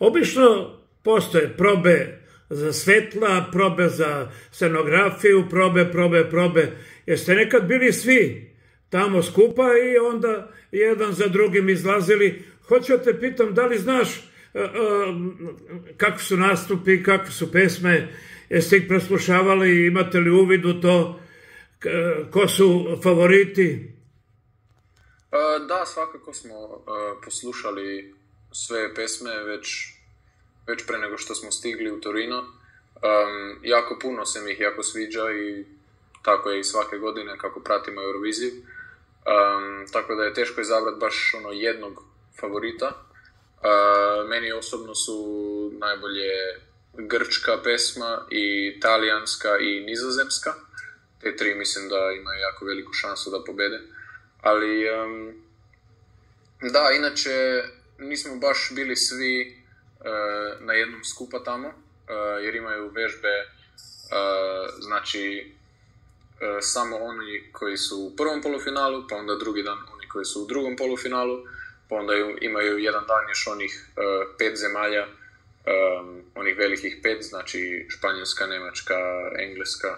Obično postoje probe za svetla, probe za scenografiju, probe, probe, probe. Jeste nekad bili svi tamo skupa i onda jedan za drugim izlazili. Hoću te pitam, da li znaš uh, kakvi su nastupi, kakve su pesme, jeste ih preslušavali, imate li uvid u to, ko su favoriti? Da, svakako smo poslušali sve pesme već, već pre nego što smo stigli u Torino. Um, jako puno se mi ih jako sviđa i tako je i svake godine kako pratimo Euroviziju. Um, tako da je teško izabrati baš ono jednog favorita. Uh, meni osobno su najbolje grčka pesma i talijanska i nizozemska. Te tri mislim da imaju jako veliku šansu da pobede. Ali um, da, inače nismo baš bili svi uh, na jednom skupa tamo, uh, jer imaju vežbe, uh, znači samo oni koji su u prvom polufinalu, pa onda drugi dan oni koji su u drugom polufinalu, pa onda imaju jedan dan još onih pet zemalja, um, onih velikih pet, znači Španjolska, Njemačka, Engleska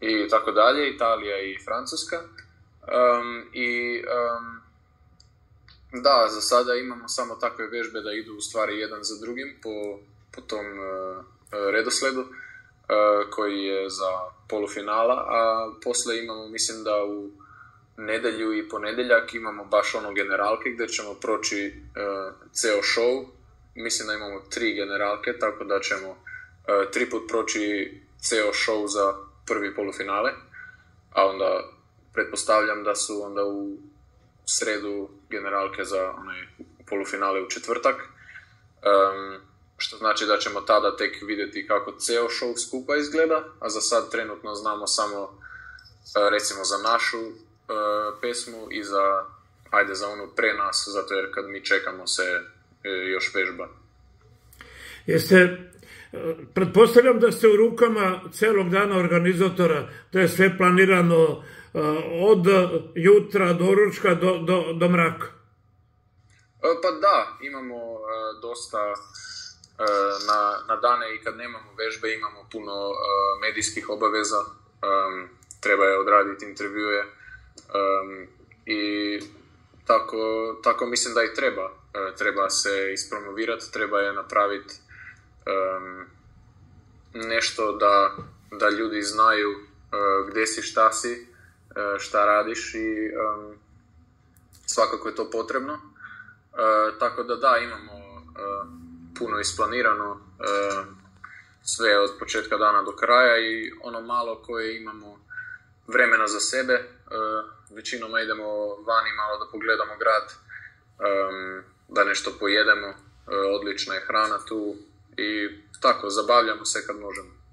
i tako dalje, Italija i Francuska. Um, I um, da, za sada imamo samo takve vežbe da idu u stvari jedan za drugim po, po tom uh, redosledu uh, koji je za polufinala, a posle imamo, mislim da u nedelju i ponedeljak imamo baš ono generalke gdje ćemo proći uh, ceo show. Mislim da imamo tri generalke, tako da ćemo tri put proći ceo show za prvi polufinale, a onda pretpostavljam da su onda u sredu generalke za onaj polufinale u četvrtak. Um, što znači da ćemo tada tek vidjeti kako ceo show skupa izgleda, a za sad trenutno znamo samo uh, recimo za našu uh, pesmu i za ajde za onu pre nas, zato jer kad mi čekamo se uh, još vežba. Jeste, pretpostavljam da ste u rukama celog dana organizatora, to je sve planirano od jutra do ručka do, do, do mraka? Eh, pa da, imamo eh, dosta na, na dane i kad nemamo vežbe imamo puno medijskih obaveza, treba je odraditi intervjue i tako, tako mislim da i treba. treba se ispromovirati, treba je napraviti nešto da, da ljudi znaju gdje si, šta si E, šta radiš i um, svakako je to potrebno. Uh, tako da da, imamo uh, puno isplanirano uh, sve od početka dana do kraja i ono malo koje imamo vremena za sebe. Većinom idemo vani malo da pogledamo grad, um, da nešto pojedemo, odlična je hrana tu i tako, zabavljamo se kad možemo.